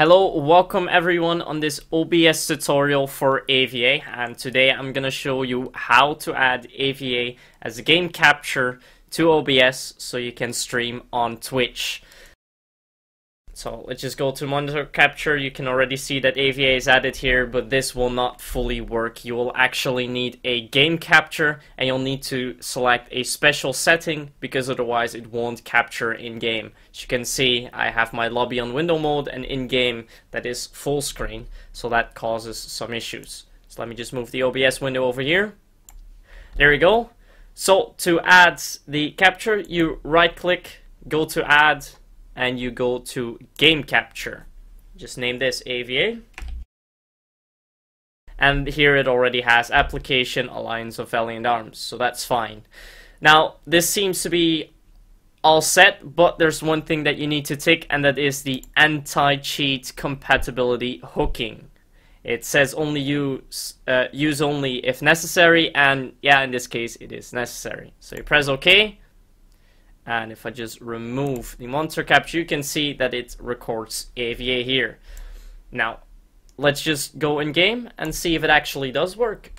Hello, welcome everyone on this OBS tutorial for AVA and today I'm gonna show you how to add AVA as a game capture to OBS so you can stream on Twitch. So let's just go to monitor capture. You can already see that AVA is added here, but this will not fully work. You will actually need a game capture and you'll need to select a special setting because otherwise it won't capture in game. As you can see, I have my lobby on window mode and in game that is full screen. So that causes some issues. So let me just move the OBS window over here. There we go. So to add the capture, you right click, go to add, and you go to game capture. Just name this AVA. And here it already has application Alliance of Valiant Arms, so that's fine. Now, this seems to be all set, but there's one thing that you need to tick, and that is the anti-cheat compatibility hooking. It says only use uh, use only if necessary, and yeah, in this case, it is necessary. So you press OK, and if I just remove the monitor capture, you can see that it records AVA here. Now, let's just go in game and see if it actually does work.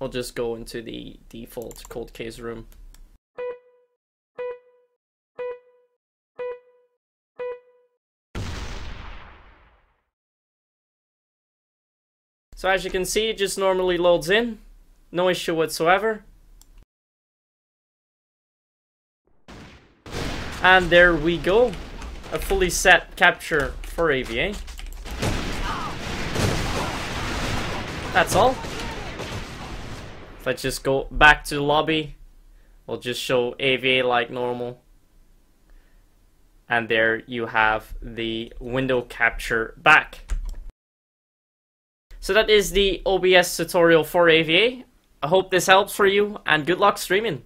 I'll just go into the default cold case room. So as you can see, it just normally loads in. No issue whatsoever. And there we go. A fully set capture for AVA. That's all. Let's just go back to the lobby. We'll just show AVA like normal. And there you have the window capture back. So that is the OBS tutorial for AVA. I hope this helps for you and good luck streaming.